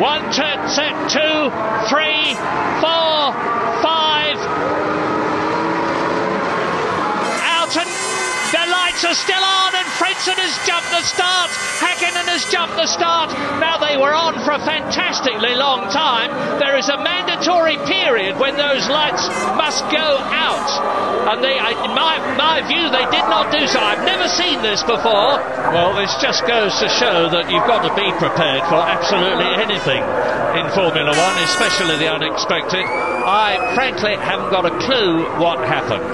One, two, set, two, three, four, five. Out and the lights are still on and Frentzen has jumped the start. Hakkinen jumped the start. Now they were on for a fantastically long time. There is a mandatory period when those lights must go out. And they, in my, my view, they did not do so. I've never seen this before. Well, this just goes to show that you've got to be prepared for absolutely anything in Formula One, especially the unexpected. I frankly haven't got a clue what happened.